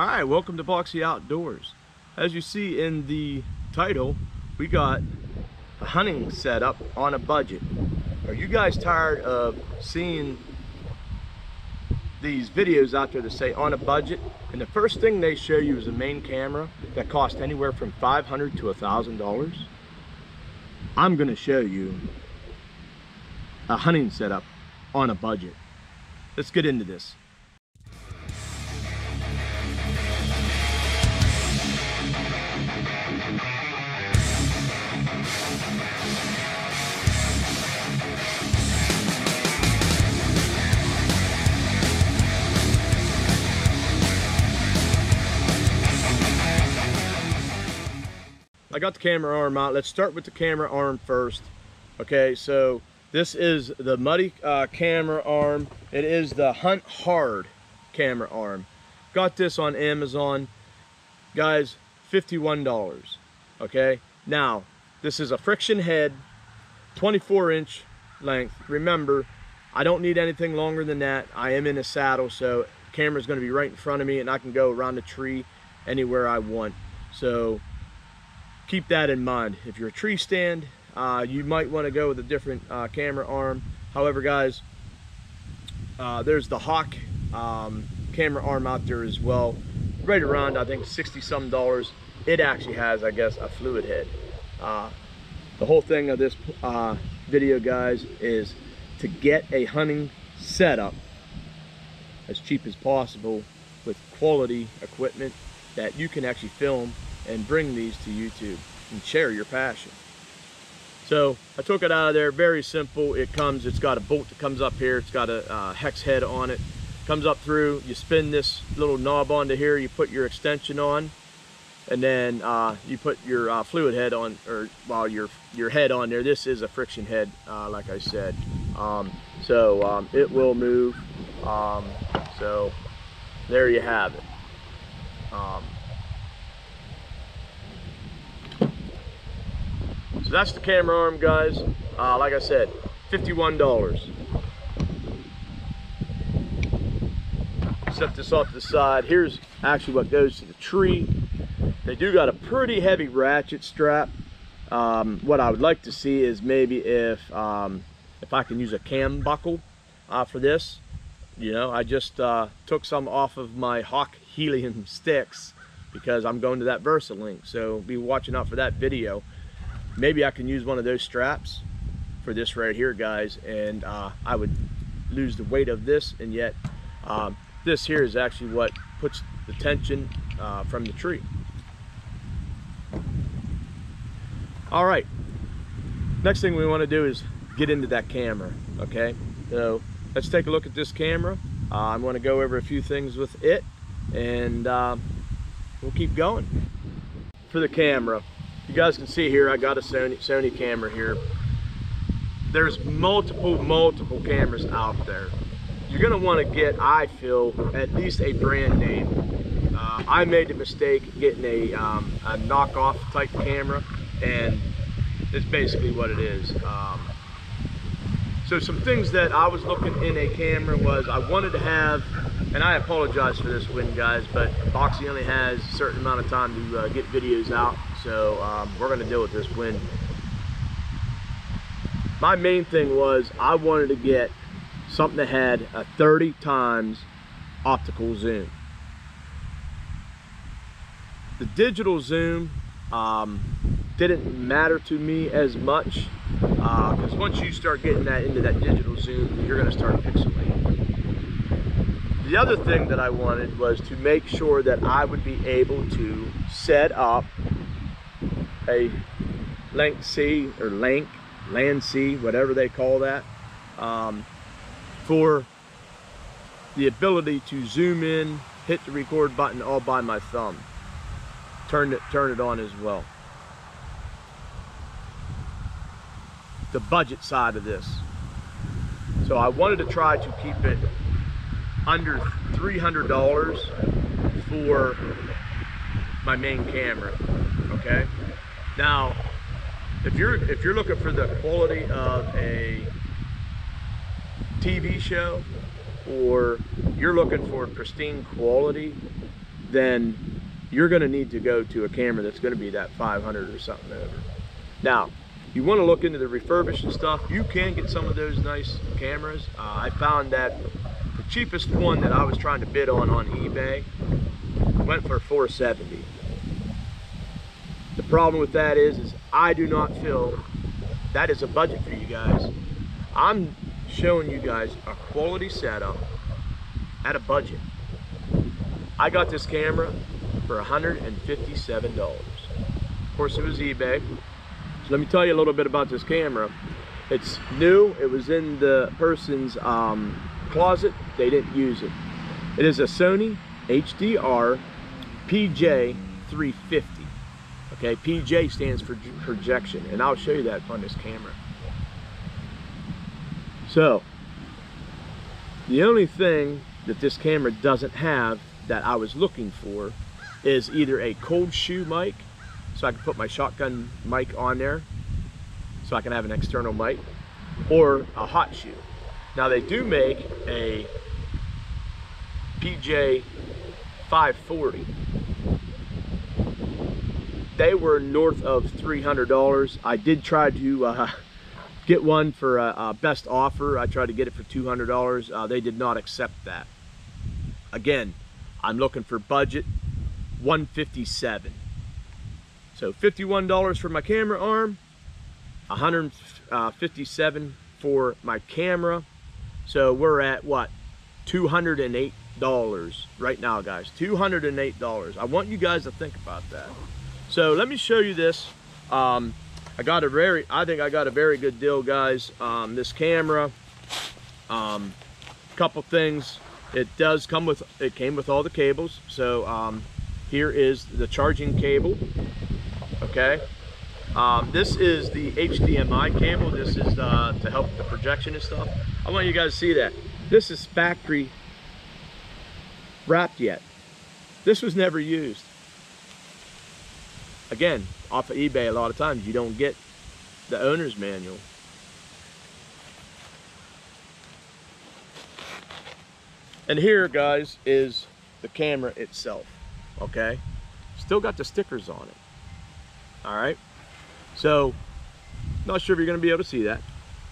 Hi, welcome to Boxie Outdoors. As you see in the title, we got a hunting setup on a budget. Are you guys tired of seeing these videos out there that say on a budget? And the first thing they show you is a main camera that costs anywhere from 500 to $1,000. I'm gonna show you a hunting setup on a budget. Let's get into this. I got the camera arm out. Let's start with the camera arm first. Okay, so this is the Muddy uh, camera arm. It is the Hunt Hard camera arm. Got this on Amazon. Guys, $51. Okay, now this is a friction head, 24 inch length. Remember, I don't need anything longer than that. I am in a saddle, so camera's gonna be right in front of me and I can go around the tree anywhere I want. So keep that in mind. If you're a tree stand, uh, you might want to go with a different uh, camera arm. However, guys, uh, there's the Hawk um, camera arm out there as well. Right around, I think, 60 some dollars. It actually has, I guess, a fluid head. Uh, the whole thing of this uh, video, guys, is to get a hunting setup as cheap as possible with quality equipment that you can actually film and bring these to YouTube and share your passion. So I took it out of there, very simple. It comes, it's got a bolt that comes up here. It's got a uh, hex head on it. Comes up through, you spin this little knob onto here, you put your extension on, and then uh, you put your uh, fluid head on, or well, your, your head on there. This is a friction head, uh, like I said. Um, so um, it will move. Um, so there you have it. So that's the camera arm, guys. Uh, like I said, $51. Set this off to the side. Here's actually what goes to the tree. They do got a pretty heavy ratchet strap. Um, what I would like to see is maybe if um, if I can use a cam buckle uh, for this. You know, I just uh, took some off of my Hawk Helium sticks because I'm going to that VersaLink. So be watching out for that video maybe I can use one of those straps for this right here guys and uh, I would lose the weight of this and yet um, this here is actually what puts the tension uh, from the tree. All right. Next thing we want to do is get into that camera okay? So let's take a look at this camera. Uh, I'm going to go over a few things with it and uh, we'll keep going. For the camera you guys can see here I got a Sony, Sony camera here. There's multiple multiple cameras out there. You're gonna want to get I feel at least a brand name. Uh, I made the mistake getting a, um, a knockoff type camera and it's basically what it is. Um, so some things that I was looking in a camera was I wanted to have and I apologize for this wind guys but Boxie only has a certain amount of time to uh, get videos out so um, we're gonna deal with this wind my main thing was I wanted to get something that had a 30 times optical zoom. The digital zoom um, didn't matter to me as much because uh, once you start getting that into that digital zoom you're going to start pixelating. The other thing that I wanted was to make sure that I would be able to set up a length C or length, land C, whatever they call that, um, for the ability to zoom in, hit the record button all by my thumb. Turn it, turn it on as well. The budget side of this. So I wanted to try to keep it under $300 for my main camera, okay? Now, if you're if you're looking for the quality of a TV show or you're looking for pristine quality, then you're going to need to go to a camera that's going to be that 500 or something over. Now, you want to look into the refurbished and stuff. You can get some of those nice cameras. Uh, I found that the cheapest one that I was trying to bid on on eBay went for 470. The problem with that is, is I do not feel that is a budget for you guys. I'm showing you guys a quality setup at a budget. I got this camera for $157. Of course, it was eBay. So let me tell you a little bit about this camera. It's new. It was in the person's um, closet. They didn't use it. It is a Sony HDR PJ 350. Okay, PJ stands for projection, and I'll show you that on this camera. So, the only thing that this camera doesn't have that I was looking for is either a cold shoe mic, so I can put my shotgun mic on there, so I can have an external mic, or a hot shoe. Now they do make a PJ 540. They were north of $300. I did try to uh, get one for a, a, best offer. I tried to get it for $200. Uh, they did not accept that. Again, I'm looking for budget 157. So $51 for my camera arm, 157 for my camera. So we're at what? $208 right now, guys. $208. I want you guys to think about that. So let me show you this. Um, I got a very, I think I got a very good deal, guys. Um, this camera, um, couple things. It does come with, it came with all the cables. So um, here is the charging cable, okay? Um, this is the HDMI cable. This is uh, to help the projection and stuff. I want you guys to see that. This is factory wrapped yet. This was never used again, off of eBay a lot of times you don't get the owner's manual. And here, guys, is the camera itself, okay? Still got the stickers on it, all right? So, not sure if you're gonna be able to see that.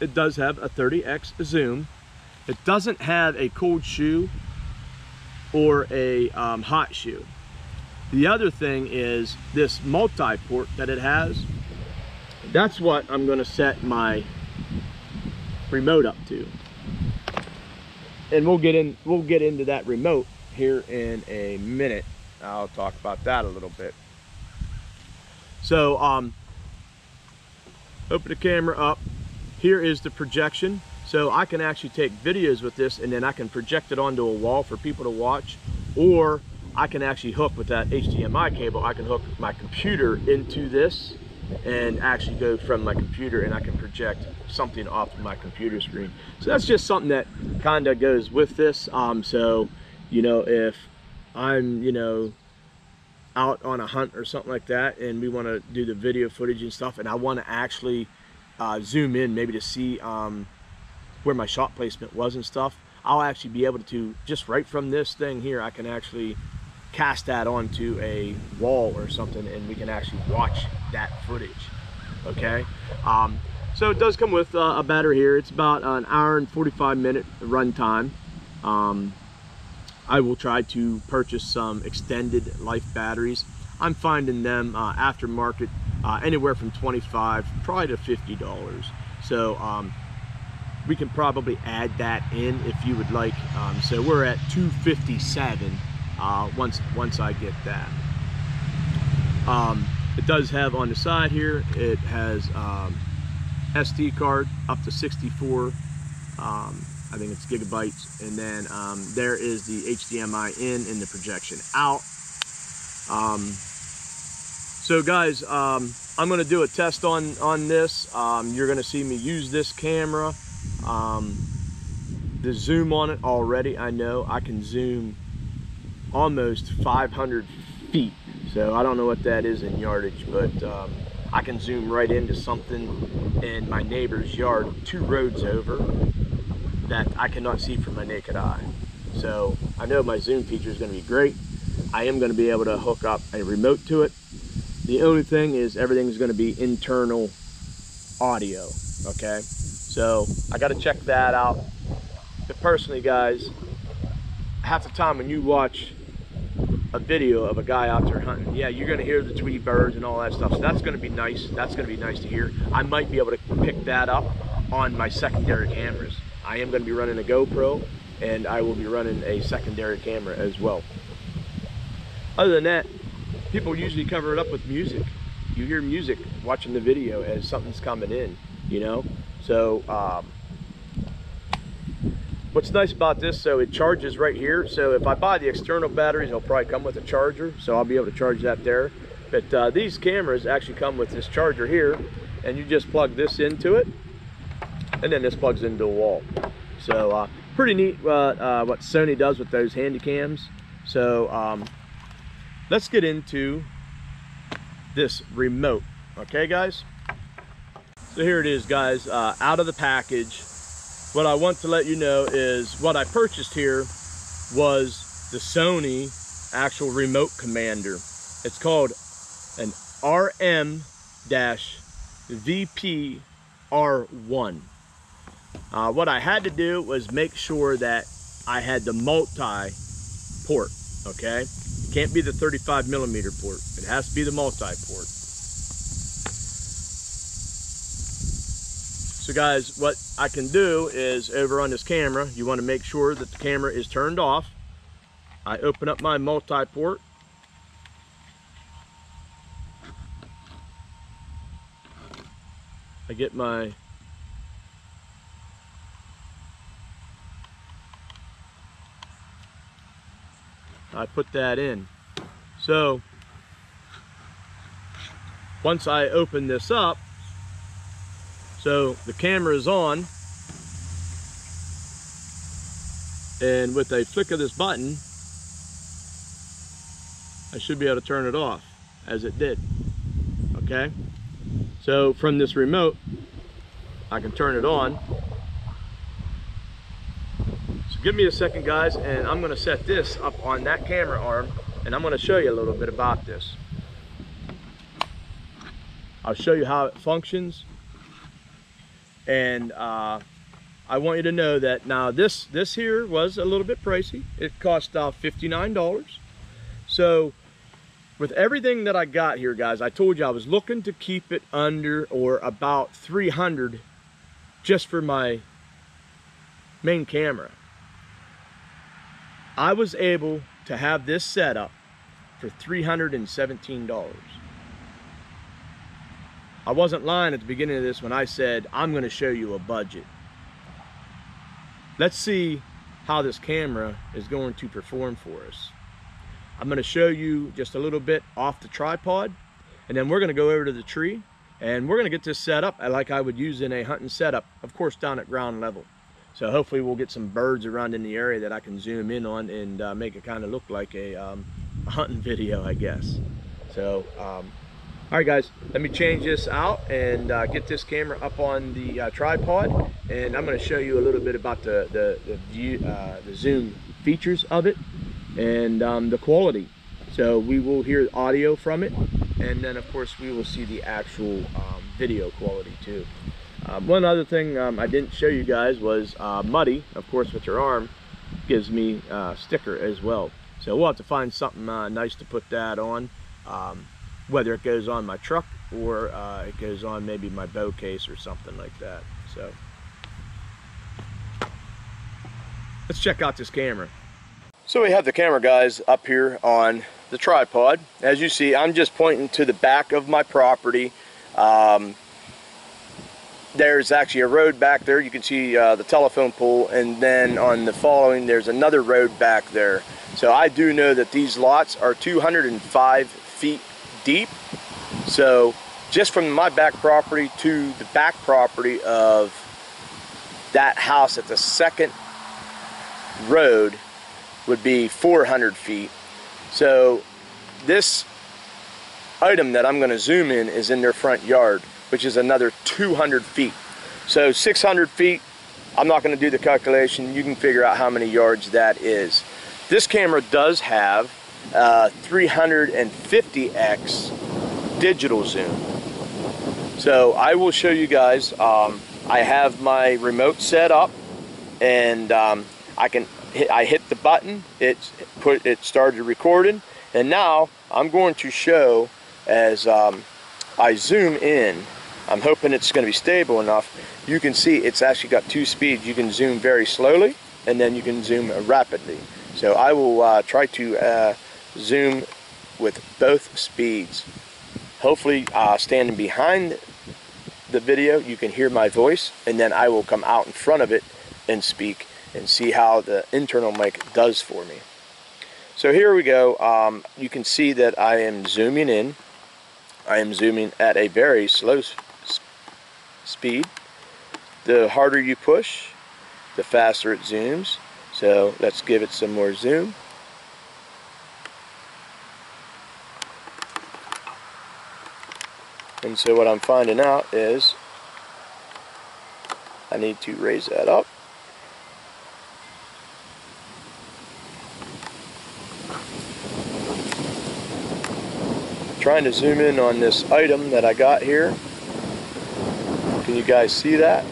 It does have a 30X zoom. It doesn't have a cold shoe or a um, hot shoe. The other thing is this multi-port that it has. That's what I'm gonna set my remote up to. And we'll get in we'll get into that remote here in a minute. I'll talk about that a little bit. So um open the camera up. Here is the projection. So I can actually take videos with this and then I can project it onto a wall for people to watch or I can actually hook with that HDMI cable, I can hook my computer into this and actually go from my computer and I can project something off of my computer screen. So that's just something that kind of goes with this. Um, so, you know, if I'm, you know, out on a hunt or something like that and we want to do the video footage and stuff and I want to actually uh, zoom in maybe to see um, where my shot placement was and stuff, I'll actually be able to, just right from this thing here, I can actually cast that onto a wall or something and we can actually watch that footage okay? Um, so it does come with uh, a battery here. It's about an hour and 45 minute run time um, I will try to purchase some extended life batteries. I'm finding them uh, aftermarket uh, anywhere from 25 probably to 50 dollars. So um, we can probably add that in if you would like. Um, so we're at 257 uh, once once I get that. Um, it does have on the side here, it has um, SD card up to 64, um, I think it's gigabytes, and then um, there is the HDMI in and the projection out. Um, so guys, um, I'm gonna do a test on, on this. you're gonna see me use this camera. the zoom on it already, I know I can zoom almost 500 feet. So I don't know what that is in yardage, but um, I can zoom right into something in my neighbor's yard two roads over that I cannot see from my naked eye. So I know my zoom feature is going to be great. I am going to be able to hook up a remote to it. The only thing is everything's going to be internal audio, okay? So I got to check that out. But personally, guys, half the time when you watch a video of a guy out there hunting, yeah, you're going to hear the tweet birds and all that stuff. So that's going to be nice. That's going to be nice to hear. I might be able to pick that up on my secondary cameras. I am going to be running a GoPro and I will be running a secondary camera as well. Other than that, people usually cover it up with music. You hear music watching the video as something's coming in, you know? So, um, what's nice about this, so it charges right here. So if I buy the external batteries, it'll probably come with a charger. So I'll be able to charge that there. But uh, these cameras actually come with this charger here and you just plug this into it and then this plugs into a wall. So uh, pretty neat uh, uh, what Sony does with those handy cams. So um, let's get into this remote. Okay, guys? So here it is, guys, uh, out of the package. What I want to let you know is what I purchased here was the Sony actual remote commander. It's called an RM-VP-R1. Uh, what I had to do was make sure that I had the multi-port, okay? It can't be the 35 millimeter port. It has to be the multi-port. So guys, what I can do is over on this camera, you want to make sure that the camera is turned off. I open up my multi-port. I get my I put that in. So once I open this up, so the camera is on and with a flick of this button, I should be able to turn it off as it did, okay? So from this remote, I can turn it on So give me a second guys and I'm gonna set this up on that camera arm and I'm gonna show you a little bit about this. I'll show you how it functions and uh, I want you to know that now this this here was a little bit pricey. It cost uh, $59. So with everything that I got here guys, I told you I was looking to keep it under or about 300 just for my main camera. I was able to have this set up for $317. I wasn't lying at the beginning of this when I said, I'm gonna show you a budget. Let's see how this camera is going to perform for us. I'm gonna show you just a little bit off the tripod, and then we're gonna go over to the tree, and we're gonna get this set up like I would use in a hunting setup, of course down at ground level. So hopefully we'll get some birds around in the area that I can zoom in on and uh, make it kind of look like a, um, a, hunting video, I guess. So, um, all right guys, let me change this out and uh, get this camera up on the uh, tripod. And I'm gonna show you a little bit about the, the, the, view, uh, the zoom features of it and um, the quality. So we will hear audio from it. And then of course we will see the actual um, video quality too. Um, one other thing um, I didn't show you guys was uh, Muddy, of course with your arm, gives me a uh, sticker as well. So we'll have to find something uh, nice to put that on, um, whether it goes on my truck or uh, it goes on maybe my bow case or something like that. So let's check out this camera. So we have the camera guys up here on the tripod. As you see, I'm just pointing to the back of my property. Um, there's actually a road back there. You can see uh, the telephone pole and then on the following there's another road back there. So I do know that these lots are 205 feet deep. So just from my back property to the back property of that house at the second road would be 400 feet. So this item that I'm going to zoom in is in their front yard which is another 200 feet. So 600 feet, I'm not gonna do the calculation. You can figure out how many yards that is. This camera does have uh, 350x digital zoom. So I will show you guys, um, I have my remote set up and um, I can hit, I hit the button, it's put it started recording and now I'm going to show as um, I zoom in, I'm hoping it's going to be stable enough, you can see it's actually got two speeds. You can zoom very slowly and then you can zoom rapidly. So I will uh, try to uh, zoom with both speeds. Hopefully uh, standing behind the video you can hear my voice and then I will come out in front of it and speak and see how the internal mic does for me. So here we go. Um, you can see that I am zooming in. I am zooming at a very slow speed. The harder you push, the faster it zooms. So let's give it some more zoom. And so what I'm finding out is I need to raise that up. trying to zoom in on this item that I got here. Can you guys see that?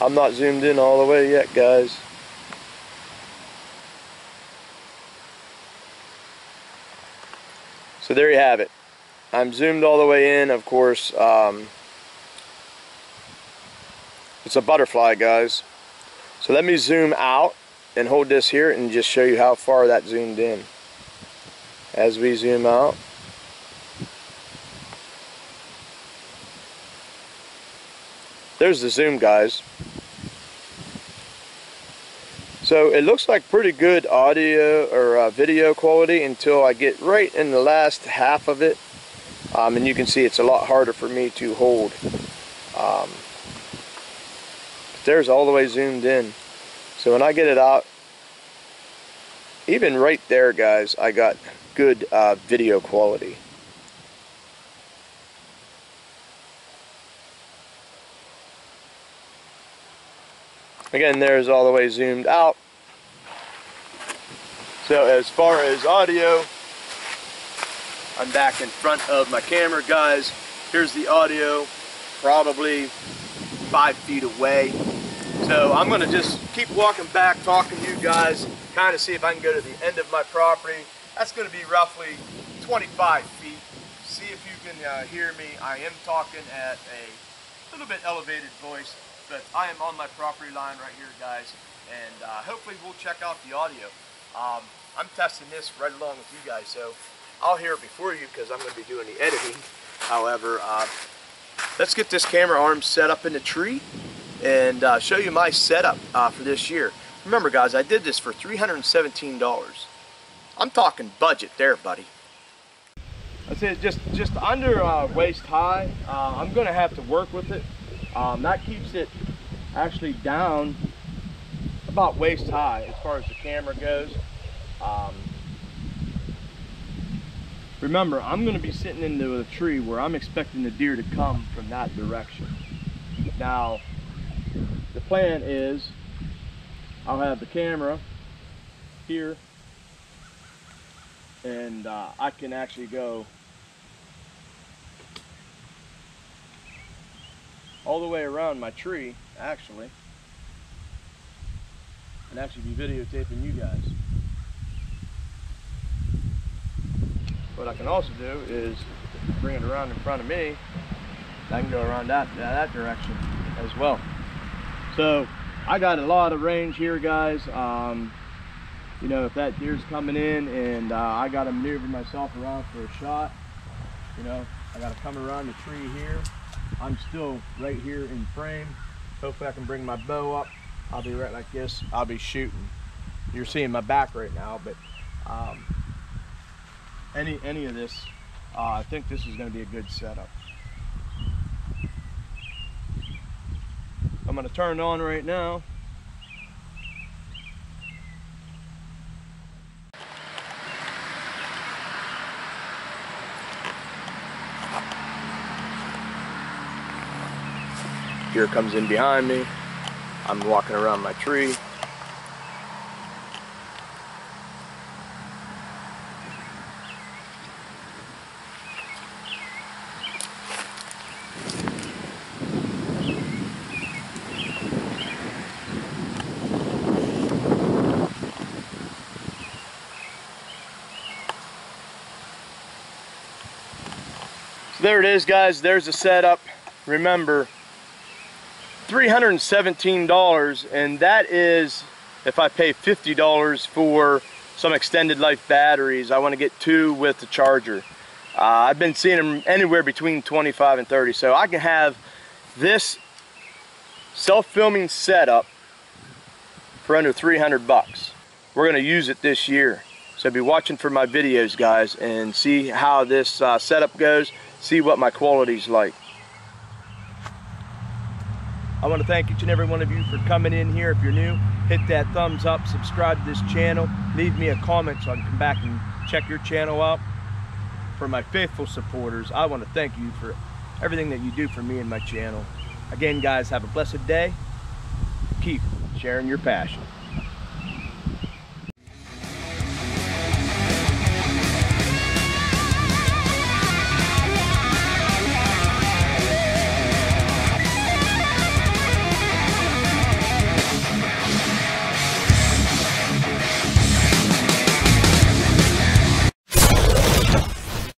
I'm not zoomed in all the way yet, guys. So there you have it. I'm zoomed all the way in, of course. Um, it's a butterfly, guys. So let me zoom out and hold this here and just show you how far that zoomed in as we zoom out. There's the zoom guys. So it looks like pretty good audio or uh, video quality until I get right in the last half of it. Um, and you can see it's a lot harder for me to hold. Um, there's all the way zoomed in. So when I get it out, even right there guys, I got good uh, video quality. Again, there's all the way zoomed out. So as far as audio, I'm back in front of my camera, guys. Here's the audio, probably five feet away. So I'm gonna just keep walking back, talking to you guys, kind of see if I can go to the end of my property that's to be roughly 25 feet. See if you can uh, hear me. I am talking at a little bit elevated voice, but I am on my property line right here, guys, and uh, hopefully we'll check out the audio. Um, I'm testing this right along with you guys, so I'll hear it before you because I'm going to be doing the editing. However, uh, let's get this camera arm set up in the tree and uh, show you my setup uh, for this year. Remember guys, I did this for $317. I'm talking budget there, buddy. I said just just under uh, waist high. Uh, I'm going to have to work with it. Um, that keeps it actually down about waist high as far as the camera goes. Um, remember, I'm going to be sitting into a tree where I'm expecting the deer to come from that direction. Now, the plan is I'll have the camera here and uh, I can actually go all the way around my tree actually and actually be videotaping you guys. What I can also do is bring it around in front of me I can go around that, that direction as well. So I got a lot of range here guys. Um, you know, if that deer's coming in and uh, I got to maneuver myself around for a shot, you know, I got to come around the tree here. I'm still right here in frame. Hopefully I can bring my bow up. I'll be right like this. I'll be shooting. You're seeing my back right now, but um, any, any of this, uh, I think this is going to be a good setup. I'm going to turn it on right now. Deer comes in behind me. I'm walking around my tree. There it is guys. There's the setup. Remember $317 and that is if I pay $50 for some extended life batteries I want to get two with the charger. Uh, I've been seeing them anywhere between 25 and 30 so I can have this self-filming setup for under 300 bucks. We're going to use it this year. So be watching for my videos guys and see how this uh, setup goes see what my quality's like I want to thank each and every one of you for coming in here. If you're new, hit that thumbs up, subscribe to this channel, leave me a comment so I can come back and check your channel out. For my faithful supporters, I want to thank you for everything that you do for me and my channel. Again, guys, have a blessed day. Keep sharing your passion.